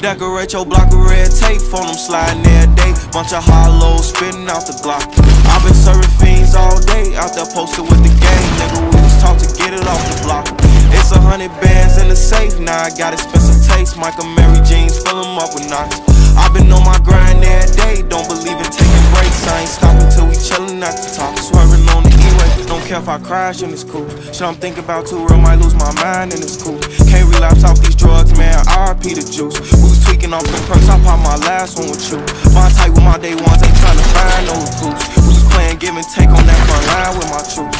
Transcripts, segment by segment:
Decorate your block with red tape, phone them sliding day. Bunch of hollows spitting out the Glock. I've been serving fiends all day, out there posted with the gang. Nigga, we was taught to get it off the block. It's a hundred bands in the safe, now I got expensive taste. Mike Amiri jeans, fill them up with knots. I've been on my grind every day, don't believe in taking breaks. I ain't stopping till we chillin' at the top. Swerving on E-way, don't care if I crash in this coupe. Shit I'm thinking about too real, might lose my mind in this coupe. Can't relapse off these drugs, man. RIP the juice. We was tweaking off the perks, I popped my last one with you. My tight with my day ones, ain't trying to find no recruits. We was playing give and take on that front line with my troops.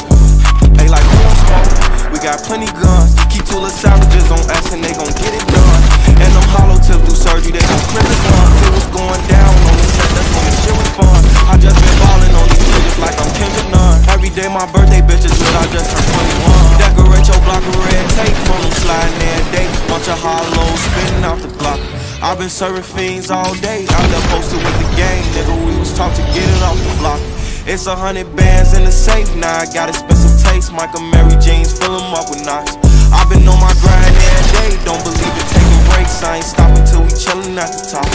They like who smoking. We got plenty guns. Keep two little savages on us and they gon' get day my birthday bitches lit, I just turned 21. Decorate your block with red tape, from them sliding day. Bunch of hollows spitting off the block. I've been serving fiends all day, out there posted with the gang, nigga. We was taught to get it off the block. It's a hundred bands in the safe, now I got expensive taste. Mike Amiri jeans, fill them up with knots. I've been on my grind every day, don't believe in taking breaks. I ain't stopping till we chillin' at the top.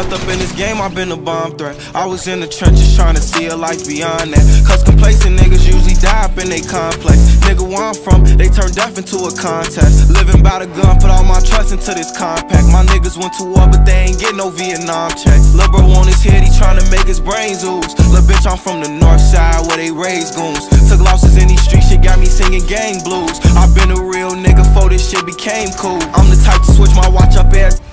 Stepped up in this game, I've been a bomb threat. I was in the trenches trying to see a life beyond that. Cause complacent niggas usually die up in they complex. Nigga, where I'm from, they turn death into a contest. Living by the gun, put all my trust into this compact. My niggas went to war, but they ain't get no Vietnam checks. Lil' bro on his head, he tryna make his brains ooze. Lil' bitch, I'm from the north side where they raise goons. Took losses in these streets, shit got me singing gang blues. i been a real nigga before this shit became cool. I'm the type to switch my watch up every